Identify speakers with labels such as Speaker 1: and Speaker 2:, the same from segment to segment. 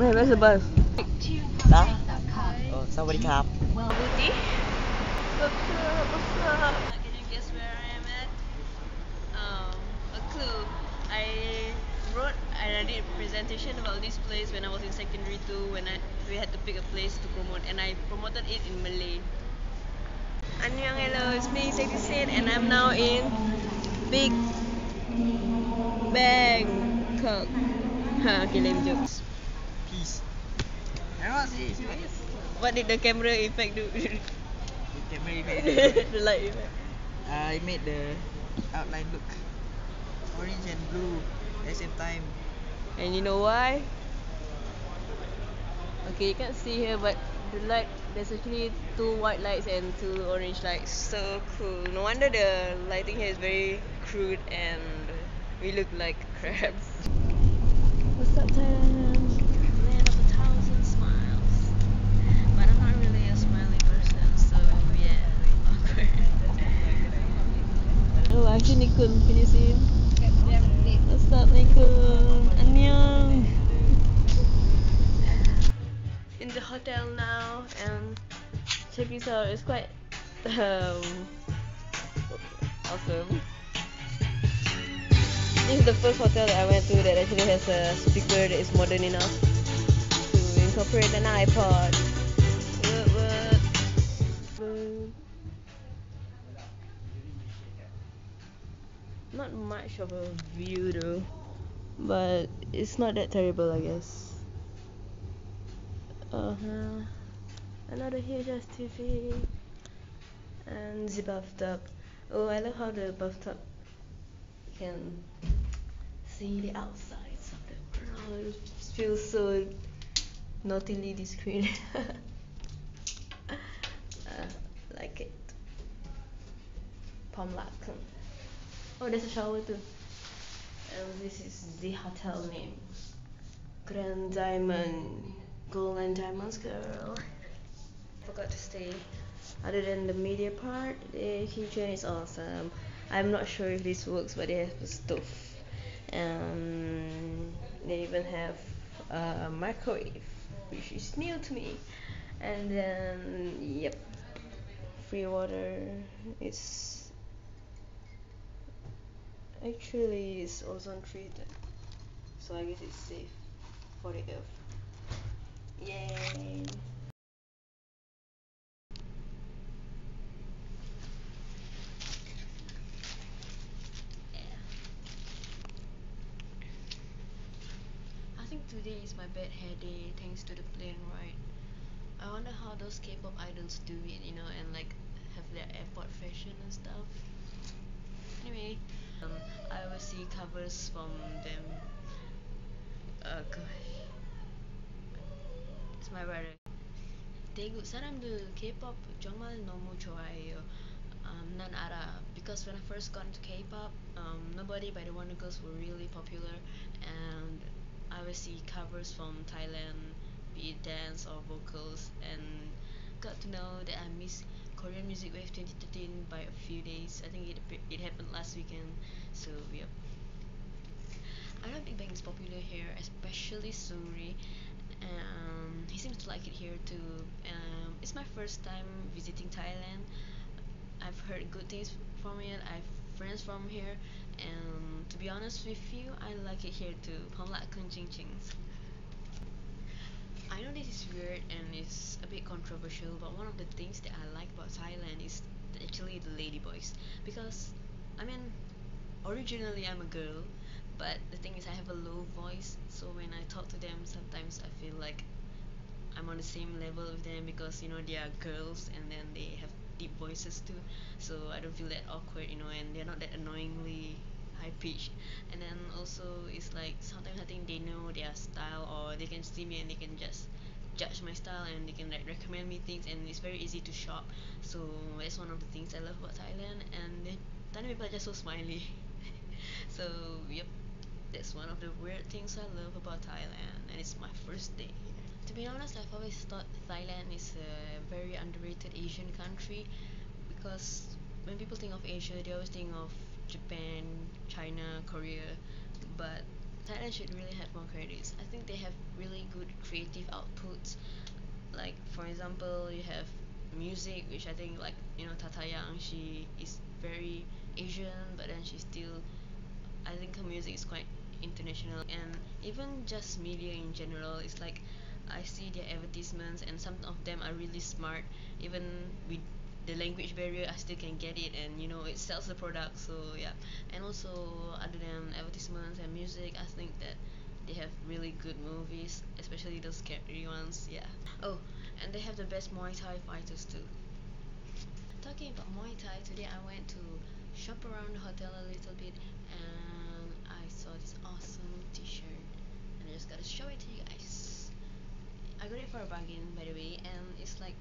Speaker 1: Wait, where's the bus?
Speaker 2: Nah. Oh, somebody clap. Well,
Speaker 1: Booty. What's up? What's up? Can you guess where I am at? Um, a clue. I wrote, I did a presentation about this place when I was in secondary two when I we had to pick a place to promote and I promoted it in Malay. Annyeong, hello, it's me, Sexy Sin, and I'm now in Big Bang. Bangkok. okay, let me jokes
Speaker 2: peace Ano si
Speaker 1: What did the camera effect do?
Speaker 2: The camera effect.
Speaker 1: the light effect.
Speaker 2: Uh, I made the outline look orange and blue at the same time
Speaker 1: And you know why? Okay, you can't see here, but the light, there's actually two white lights and two orange lights. So cool. No wonder the lighting here is very crude and we look like crabs. What's up, Thailand? Land of a thousand smiles. But I'm not really a smiley person, so yeah, awkward. oh, actually, Nikun, can you see him? What's up, Nikun? Annyeong. In the hotel now, and check this out. It's quite um, awesome. This is the first hotel that I went to that actually has a speaker that is modern enough to incorporate an iPod. Not much of a view though, but it's not that terrible, I guess. Uh huh. Another huge ass TV and the bathtub. Oh, I love how the bathtub can see the outsides of the world. It feels so naughtily discreet. uh, like it. Pomlaken. Oh, there's a shower too. And this is the hotel name. Grand Diamond. Gold and Diamonds Girl. Forgot to stay. Other than the media part, the kitchen is awesome. I'm not sure if this works, but they have stove. Um, they even have a microwave, which is new to me. And then, yep, free water. It's actually it's ozone treated, so I guess it's safe for the earth. Yay! I think today is my bad hair day thanks to the plane ride. I wonder how those K-pop idols do it, you know, and like have their airport fashion and stuff. Anyway, um, I always see covers from them. Oh gosh. It's my brother. 대구 사람들 K-pop 정말 너무 좋아해요. Um, 난 알아 because when I first got into K-pop, um, Nobody by the Wonder Girls were really popular, and I would see covers from Thailand, be it dance or vocals, and got to know that I miss Korean Music Wave 2013 by a few days. I think it it happened last weekend, so yep. I know Big Bang is popular here, especially Seungri. Um, he seems to like it here too. Um, it's my first time visiting Thailand. I've heard good things from it. I've friends from here, and to be honest with you, I like it here too. Pamlat Kunjing Chings. I know this is weird and it's a bit controversial, but one of the things that I like about Thailand is actually the ladyboys. Because, I mean, originally I'm a girl, but the thing is I have a low voice, so when I talk to them, sometimes I feel like I'm on the same level with them because you know they are girls and then they have deep voices too, so I don't feel that awkward, you know, and they're not that annoyingly high pitched. And then also it's like sometimes I think they know their style or they can see me and they can just judge my style and they can like recommend me things and it's very easy to shop. So that's one of the things I love about Thailand and the Thailand people are just so smiley. so yep, that's one of the weird things I love about Thailand and it's my first day here. To be honest, I've always thought Thailand is a very underrated Asian country because when people think of Asia, they always think of Japan, China, Korea, but Thailand should really have more credits. I think they have really good creative outputs. Like for example you have music which I think like you know Tata Young she is very Asian but then she still I think her music is quite international. And even just media in general it's like I see their advertisements and some of them are really smart. Even with the language barrier I still can get it and you know it sells the product so yeah. And also other than advertisements and music I think that they have really good movies especially those scary ones yeah. Oh and they have the best Muay Thai fighters too. Talking about Muay Thai today I went to shop around the hotel a little bit and I saw this awesome t-shirt and I just gotta show it to you guys. I got it for a bargain by the way and it's like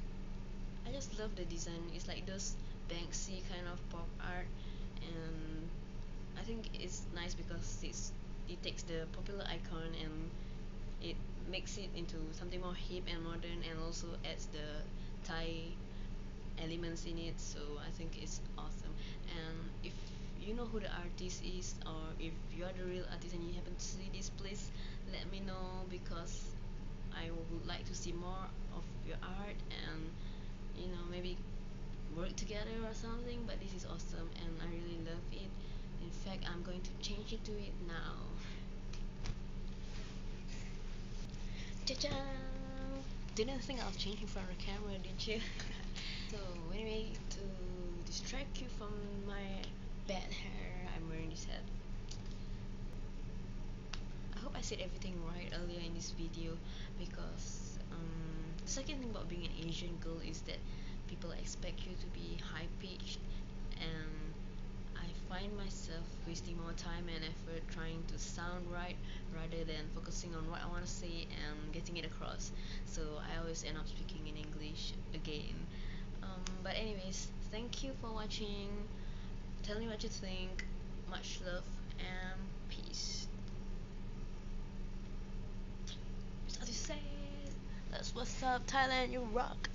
Speaker 1: just love the design. It's like those Banksy kind of pop art. And I think it's nice because it's it takes the popular icon and it makes it into something more hip and modern and also adds the Thai elements in it. So I think it's awesome. And if you know who the artist is or if you are the real artist and you happen to see this please let me know because I would like to see more of your art and you know maybe work together or something but this is awesome and I really love it in fact I'm going to change it to it now Cha-cha! Didn't think I'll change in front of the camera, did you? so anyway, to distract you from my bad hair, I'm wearing this hat. I hope I said everything right earlier in this video because um, second thing about being an Asian girl is that people expect you to be high pitched and I find myself wasting more time and effort trying to sound right rather than focusing on what I want to say and getting it across. So I always end up speaking in English again. Um, but anyways, thank you for watching. Tell me what you think. Much love and peace. That's what's up, Thailand. You rock.